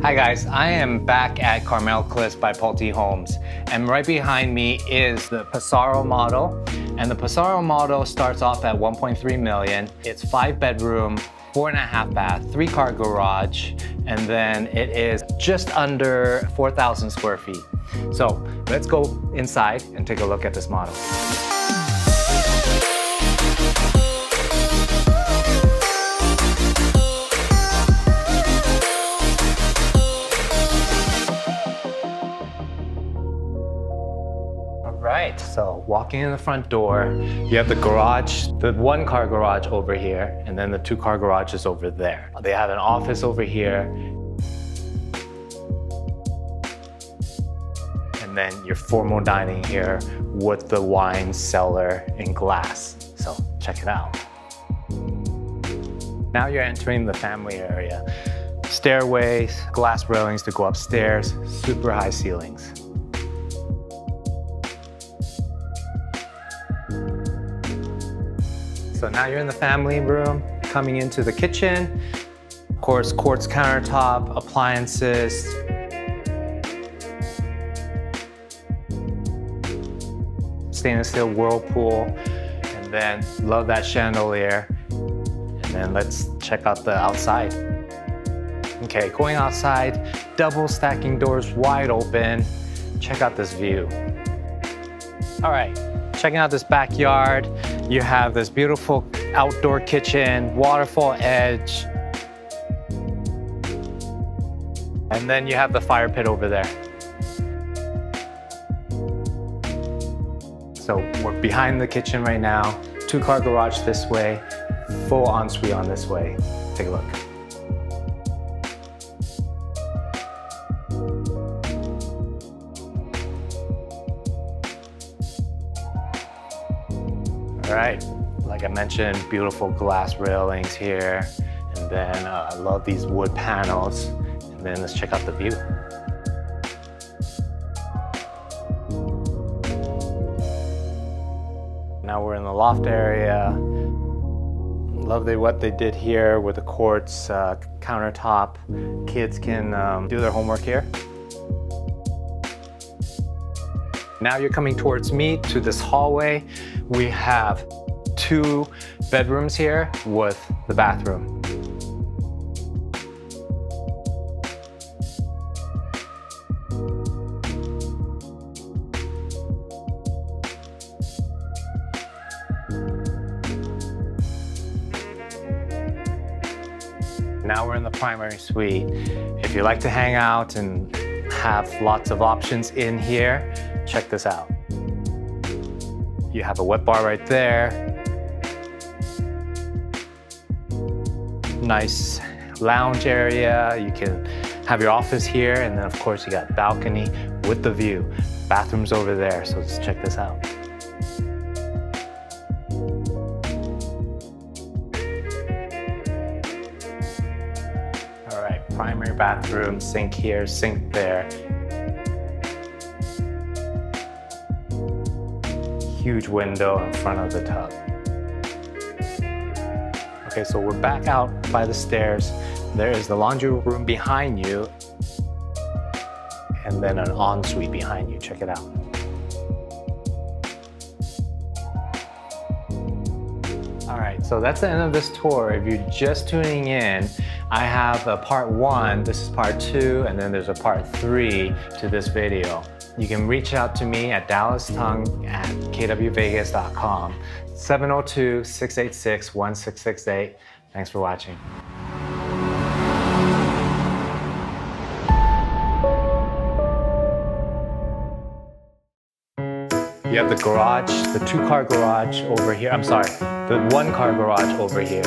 Hi guys, I am back at Carmel Cliffs by Pulte Homes and right behind me is the Pesaro model and the Pesaro model starts off at 1.3 million. It's five bedroom, four and a half bath, three car garage, and then it is just under 4,000 square feet. So let's go inside and take a look at this model. Right, so walking in the front door, you have the garage, the one car garage over here, and then the two car garages over there. They have an office over here. And then your formal dining here with the wine cellar in glass. So check it out. Now you're entering the family area. Stairways, glass railings to go upstairs, super high ceilings. So now you're in the family room, coming into the kitchen. Of course, quartz countertop, appliances. Stainless steel whirlpool, and then love that chandelier. And then let's check out the outside. Okay, going outside, double stacking doors wide open. Check out this view. All right, checking out this backyard. You have this beautiful outdoor kitchen, waterfall edge. And then you have the fire pit over there. So we're behind the kitchen right now, two car garage this way, full ensuite on this way. Take a look. All right, like I mentioned, beautiful glass railings here. And then uh, I love these wood panels. And then let's check out the view. Now we're in the loft area. Love what they did here with the quartz uh, countertop. Kids can um, do their homework here. Now you're coming towards me to this hallway. We have two bedrooms here with the bathroom. Now we're in the primary suite. If you like to hang out and have lots of options in here, check this out. You have a wet bar right there. Nice lounge area. You can have your office here. And then of course you got balcony with the view. Bathrooms over there. So let's check this out. All right, primary bathroom, sink here, sink there. Huge window in front of the tub. Okay, so we're back out by the stairs. There is the laundry room behind you and then an ensuite behind you. Check it out. All right, so that's the end of this tour. If you're just tuning in, I have a part one, this is part two, and then there's a part three to this video. You can reach out to me at dallastung at kwvegas.com, 702-686-1668. Thanks for watching. You have the garage, the two car garage over here. I'm sorry, the one car garage over here.